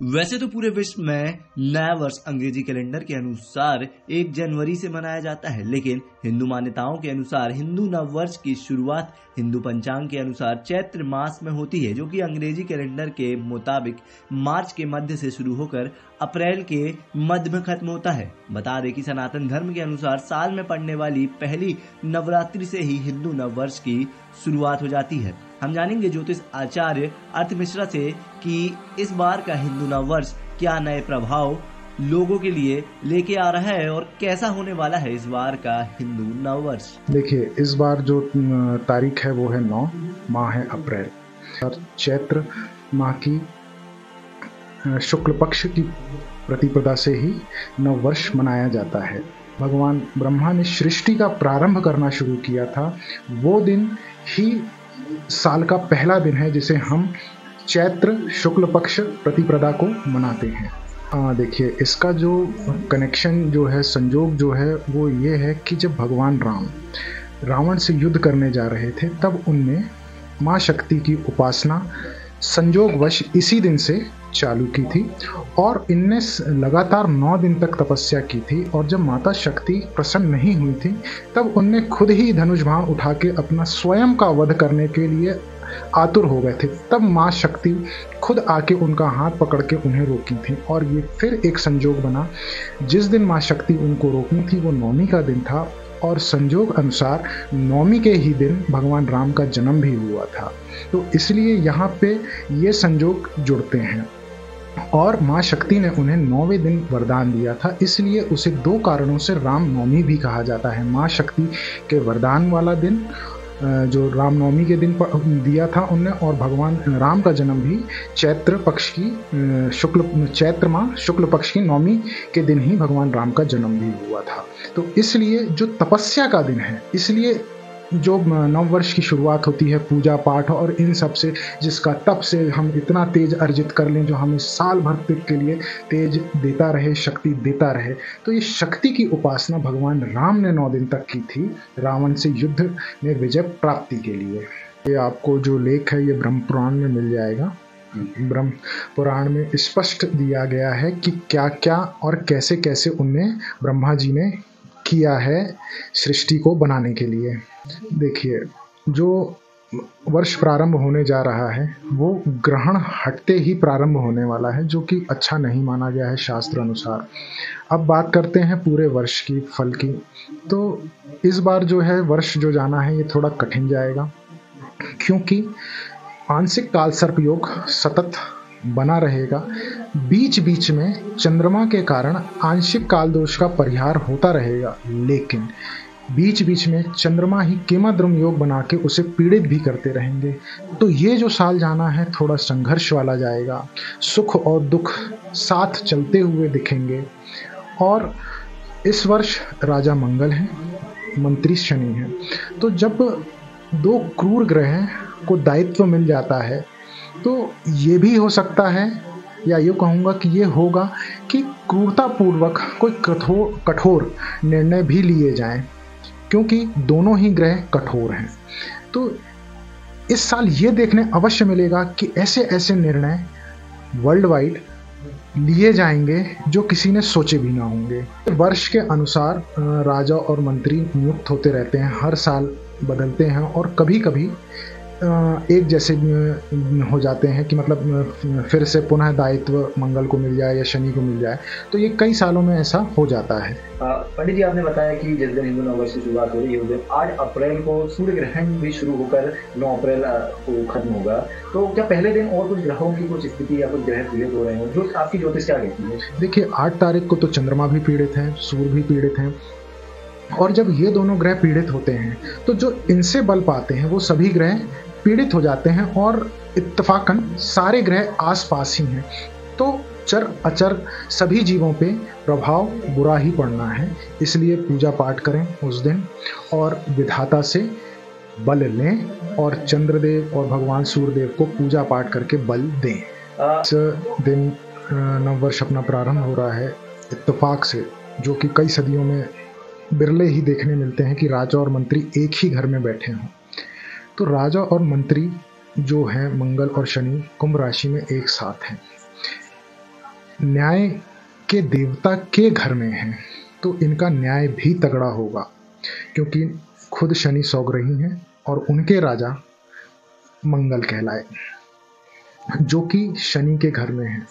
वैसे तो पूरे विश्व में नया वर्ष अंग्रेज़ी कैलेंडर के अनुसार एक जनवरी से मनाया जाता है, लेकिन हिंदू मान्यताओं के अनुसार हिंदू नव वर्ष की शुरुआत हिंदू पंचांग के अनुसार चैत्र मास में होती है, जो कि अंग्रेज़ी कैलेंडर के मुताबिक मार्च के मध्य से शुरू होकर अप्रैल के मध्य में खत्म होता है। बता दें कि सनातन धर्म के अनुसार साल में पड़ने वाली पहली नवरात्रि से ही हिंदू नव वर्ष की शुरुआत हो जाती है। हम जानेंगे ज्योतिष आचार्य अर्थ मिश्रा से कि इस बार का हिंदू नव वर्ष क्या नए प्रभाव लोगों के लिए लेके आ रहा है और कैसा होने वाला है इस बार का हिंदू नव वर्ष? देखिए, इस बार जो तारीख है वो है नौ, माह है अप्रैल। और चैत्र माह की शुक्ल पक्ष की प्रतिपदा से ही नव वर्ष मनाया जाता है। भगवान ब्रह्मा ने सृष्टि का प्रारंभ करना शुरू किया था। वो दिन ही साल का पहला दिन है जिसे हम चैत्र शुक्ल पक्ष प्रतिप्रदा को मनाते हैं। देखिए, इसका जो कनेक्शन जो है, संजोग जो है, वो ये है कि जब भगवान राम, रावण से युद्ध करने जा रहे थे, तब उनने माँ शक्ति की उपासना संजोगवश इसी दिन से चालू की थी और इनने लगातार नौ दिन तक तपस्या की थी और जब माता शक्ति प्रसन्न नहीं हुई थी, तब उनने खुद ही धनुष भाव उठा के अपना स्वयं का वध करने के लिए आतुर हो गए थे। तब माँ शक्ति खुद आके उनका हाथ पकड़ के उन्हें रोकी थी और ये फिर एक संजोग बना। जिस दिन माँ शक्ति उनको रोकनी थी, वो नौमी का दिन था और संजोग अनुसार नौमी के ही दिन भगवान राम का जन्म भी हुआ था। तो इसलिए यहाँ पे ये संजोग जुड़ते हैं। और माँ शक्ति ने उन्हें नौवें दिन वरदान दिया था। इसलिए उसे दो कारणों से राम नवमी भी कहा जाता है। माँ शक्ति के वरदान वाला दिन जो रामनवमी के दिन दिया था उनने और भगवान राम का जन्म भी चैत्र पक्ष की शुक्ल, चैत्र माह शुक्ल पक्ष की नवमी के दिन ही भगवान राम का जन्म भी हुआ था। तो इसलिए जो तपस्या का दिन है, इसलिए जो नव वर्ष की शुरुआत होती है पूजा पाठ और इन सबसे जिसका तप से हम इतना तेज अर्जित कर लें जो हमें साल भर तक के लिए तेज देता रहे शक्ति देता रहे। तो ये शक्ति की उपासना भगवान राम ने नौ दिन तक की थी रावण से युद्ध में विजय प्राप्ति के लिए। ये आपको जो लेख है ये ब्रह्म पुराण में मिल जाएगा। ब्रह्म पुराण में स्पष्ट दिया गया है कि क्या क्या और कैसे कैसे उनने ब्रह्मा जी ने किया है सृष्टि को बनाने के लिए। देखिए, जो वर्ष प्रारंभ होने जा रहा है, वो ग्रहण हटते ही प्रारंभ होने वाला है, जो कि अच्छा नहीं माना गया है शास्त्र अनुसार। अब बात करते हैं पूरे वर्ष की, फल की। तो इस बार जो है वर्ष जो जाना है, ये थोड़ा कठिन जाएगा, क्योंकि आंशिक काल सर्प योग सतत बना रहेगा। बीच बीच में चंद्रमा के कारण आंशिक काल दोष का परिहार होता रहेगा, लेकिन बीच बीच में चंद्रमा ही केमाद्रम योग बना के उसे पीड़ित भी करते रहेंगे। तो ये जो साल जाना है, थोड़ा संघर्ष वाला जाएगा। सुख और दुख साथ चलते हुए दिखेंगे। और इस वर्ष राजा मंगल हैं, मंत्री शनि हैं। तो जब दो क्रूर ग्रह को दायित्व मिल जाता है तो ये भी हो सकता है, या ये कहूँगा कि ये होगा कि क्रूरतापूर्वक कोई कठोर कठोर निर्णय भी लिए जाएँ, क्योंकि दोनों ही ग्रह कठोर हैं। तो इस साल ये देखने अवश्य मिलेगा कि ऐसे ऐसे निर्णय वर्ल्ड वाइड लिए जाएँगे जो किसी ने सोचे भी ना होंगे। वर्ष के अनुसार राजा और मंत्री नियुक्त होते रहते हैं, हर साल बदलते हैं और कभी कभी एक जैसे हो जाते हैं कि मतलब फिर से पुनः दायित्व मंगल को मिल जाए या शनि को मिल जाए तो ये कई सालों में ऐसा हो जाता है। पंडित जी आपने बताया कि जिस दिन हिंदू नववर्ष की शुरुआत हो रही है दिन आठ अप्रैल को सूर्य ग्रहण भी शुरू होकर नौ अप्रैल को खत्म होगा। तो क्या पहले दिन और कुछ ग्रहों की कुछ स्थिति या कुछ ग्रह पीड़ित हो रहे हैं जो आपकी ज्योतिष क्या कहती है? देखिए आठ तारीख को तो चंद्रमा भी पीड़ित है सूर्य भी पीड़ित है। और जब ये दोनों ग्रह पीड़ित होते हैं तो जो इनसे बल पाते हैं वो सभी ग्रह पीड़ित हो जाते हैं और इत्तफाकन सारे ग्रह आसपास ही हैं। तो चर अचर सभी जीवों पे प्रभाव बुरा ही पड़ना है इसलिए पूजा पाठ करें उस दिन और विधाता से बल लें और चंद्रदेव और भगवान सूर्यदेव को पूजा पाठ करके बल दें। इस दिन नववर्ष अपना प्रारंभ हो रहा है इत्तेफाक से जो कि कई सदियों में बिरले ही देखने मिलते हैं कि राजा और मंत्री एक ही घर में बैठे हों। तो राजा और मंत्री जो हैं, मंगल और शनि, कुंभ राशि में एक साथ हैं। न्याय के देवता के घर में हैं तो इनका न्याय भी तगड़ा होगा, क्योंकि खुद शनि सौग्रही हैं और उनके राजा मंगल कहलाए, जो कि शनि के घर में है।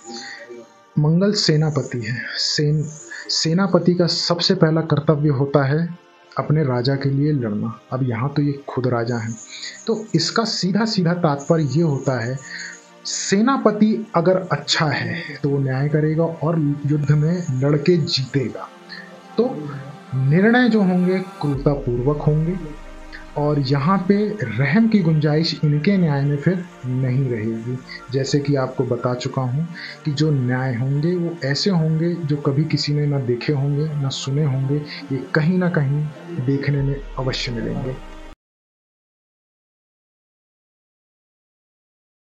मंगल सेनापति है। सेन, सेनापति का सबसे पहला कर्तव्य होता है अपने राजा के लिए लड़ना। अब यहाँ तो ये खुद राजा हैं। तो इसका सीधा सीधा तात्पर्य ये होता है, सेनापति अगर अच्छा है तो वो न्याय करेगा और युद्ध में लड़के जीतेगा। तो निर्णय जो होंगे, क्रूरतापूर्वक होंगे और यहाँ पे रहम की गुंजाइश इनके न्याय में फिर नहीं रहेगी। जैसे कि आपको बता चुका हूँ कि जो न्याय होंगे, वो ऐसे होंगे जो कभी किसी ने ना देखे होंगे, ना सुने होंगे, ये कहीं ना कहीं देखने में अवश्य मिलेंगे।